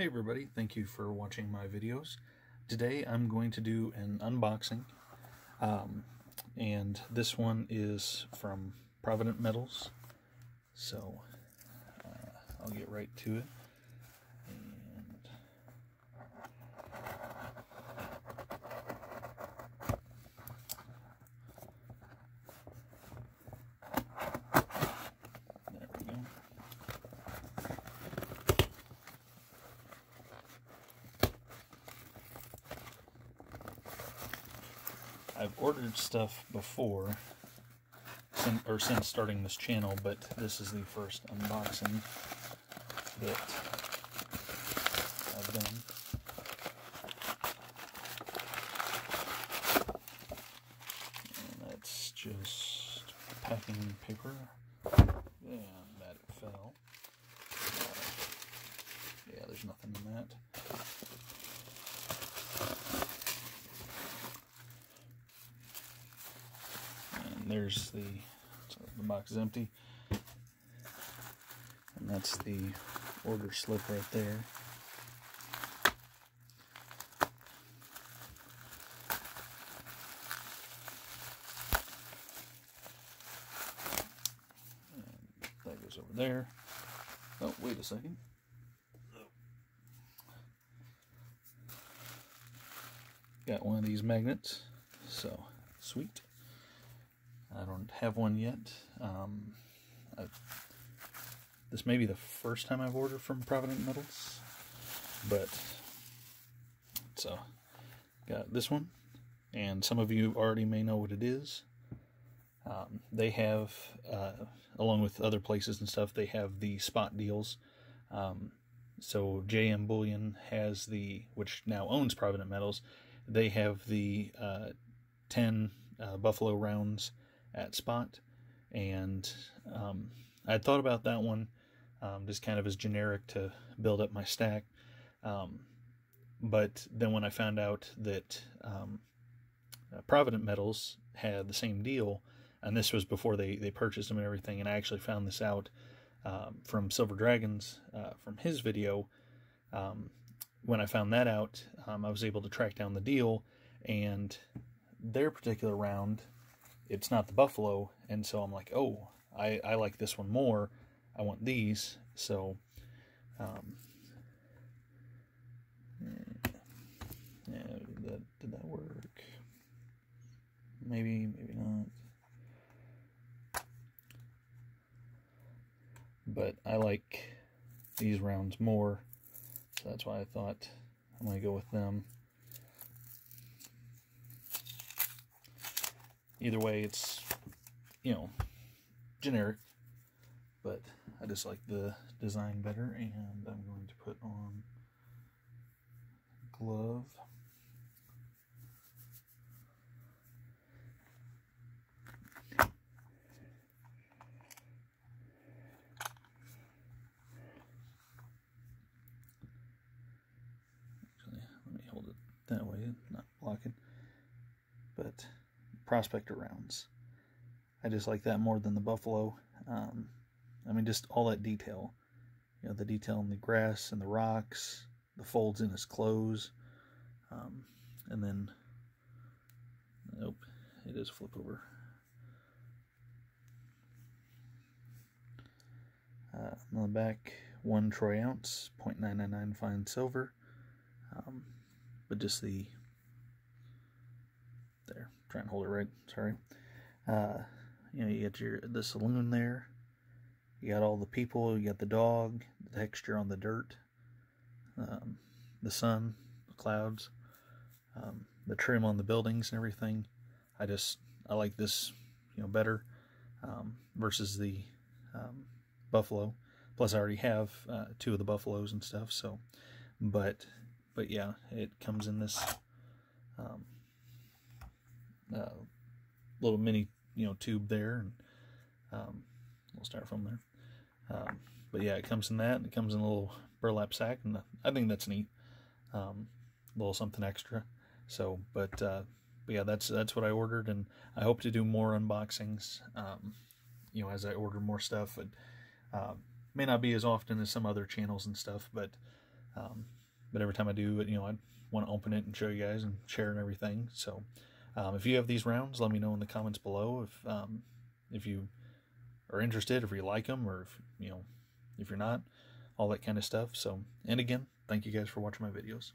Hey everybody, thank you for watching my videos. Today I'm going to do an unboxing, um, and this one is from Provident Metals, so uh, I'll get right to it. And there we go. I've ordered stuff before, since, or since starting this channel, but this is the first unboxing that I've done. And that's just packing paper, and that it fell. Uh, yeah, there's nothing in that. And there's the, so the box is empty. And that's the order slip right there. That goes over there. Oh, wait a second. Got one of these magnets, so sweet. I don't have one yet. Um, this may be the first time I've ordered from Provident Metals, but so got this one, and some of you already may know what it is. Um, they have, uh, along with other places and stuff, they have the spot deals. Um, so JM Bullion has the, which now owns Provident Metals, they have the uh, 10 uh, Buffalo rounds at spot. And um, I had thought about that one um, just kind of as generic to build up my stack. Um, but then when I found out that um, uh, Provident Metals had the same deal, and this was before they, they purchased them and everything, and I actually found this out um, from Silver Dragons uh, from his video. When I found that out, um, I was able to track down the deal, and their particular round, it's not the Buffalo, and so I'm like, oh, I, I like this one more. I want these, so um, yeah, did that, did that work? Maybe, maybe not. But I like these rounds more, so that's why I thought I'm going to go with them. Either way, it's, you know, generic, but I just like the design better, and I'm going to put on glove. Actually, let me hold it that way, not blocking. Prospector rounds. I just like that more than the buffalo. Um, I mean, just all that detail. You know, the detail in the grass and the rocks, the folds in his clothes, um, and then, nope, it is flip over. Uh, on the back, one troy ounce, 0.999 fine silver, um, but just the there. Try and hold it right. Sorry. Uh, you know, you got your the saloon there. You got all the people. You got the dog. The texture on the dirt. Um, the sun, the clouds, um, the trim on the buildings and everything. I just I like this, you know, better um, versus the um, buffalo. Plus, I already have uh, two of the buffaloes and stuff. So, but but yeah, it comes in this. Um, uh, little mini you know tube there and um, we'll start from there. Um, but yeah it comes in that and it comes in a little burlap sack and I think that's neat. Um, a little something extra. So but uh, but yeah that's that's what I ordered and I hope to do more unboxings um, you know as I order more stuff. But uh, may not be as often as some other channels and stuff but Um, but every time I do it, you know, I want to open it and show you guys and share and everything. So um, if you have these rounds, let me know in the comments below if um, if you are interested, if you like them, or if you know if you're not, all that kind of stuff. So and again, thank you guys for watching my videos.